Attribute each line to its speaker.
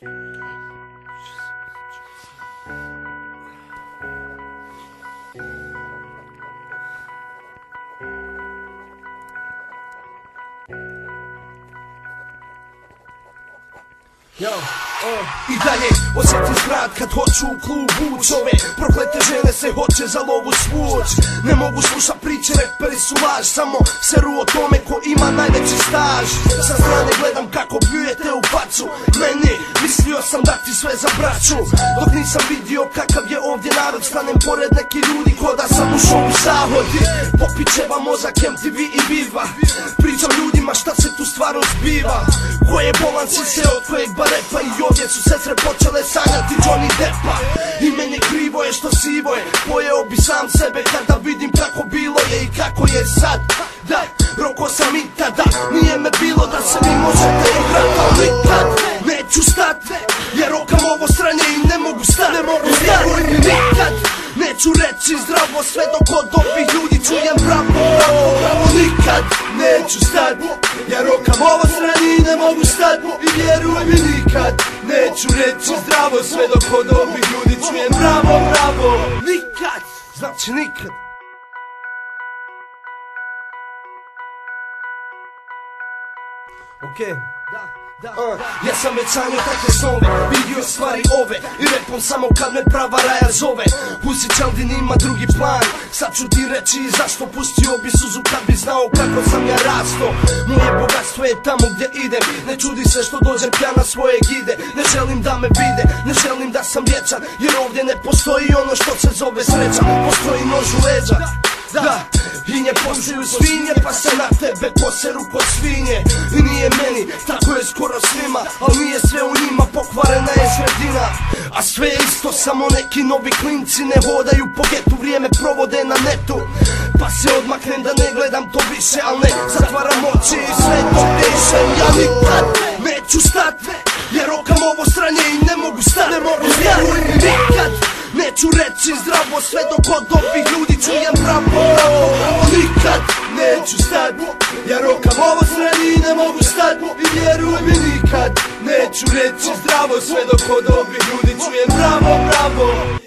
Speaker 1: Yo, uh. I dalje osjetim smrad kad hoću u klub uć proklete žene se hoće za lovu svuć. Ne mogu slušat priče, reperi su laž. Samo seru o tome ko ima najveći staž. Sa strane gledam kako pljujete u facu. Meni mislio sam da ti sve za braću. Dok nisam vidio kakav je ovdje narod Stanem pored neki ljudi ko da sam ušao u zahodi Popićeva mozak MTV i Viva. Pričam ljudima šta se tu stvarno zbiva. Ko je bolan si se od kojeg barepa I ovdje su sestre počele sanjati Johnny Deppa. I meni krivo je što sivo je. Pojeo bi sam sebe kada vidim kako bilo je I kako je Neću reći zdravo sve dok od ovih ljudi čujem bravo, bravo, bravo Nikad neću stat Ja rokam ovo strani i ne mogu stat I vjeruj mi nikad Neću reći zdravo sve dok od ovih ljudi čujem bravo, bravo. Nikad, znači nikad. Da, da, uh, ja sam već sanjao takve snove Vidio stvari ove. I repom samo kad me prava raja zove. Pusi Čaldin ima drugi plan. Sad ću ti reći zašto pustio bi suzu Kad bi znao kako sam ja rasto Moje bogatstvo je tamo gdje idem. Ne čudi se što dođem pjana svoje gide. Ne želim da me vide. Ne želim da sam vječan. Jer ovdje ne postoji ono što se zove sreća. Postoji nož u leđa. Da, i ne poštuju svinje pa se na tebe poseru kod svinje. I nije meni, tako je skoro svima Al nije sve u njima, pokvarena je sredina. A sve je isto, samo neki novi klinci Ne hodaju po getu, vrijeme provode na netu. Pa se odmaknem da ne gledam to više Al ne, zatvaram oči i sve to pišem Ja nikad Zdravo sve dok od ovih ljudi čujem bravo, bravo Nikad neću stat Ja rokam ovo strani i ne mogu stat. I vjeruj mi nikad Neću reći zdravo sve dok od ovih ljudi čujem bravo, bravo